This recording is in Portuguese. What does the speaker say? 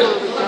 Obrigado.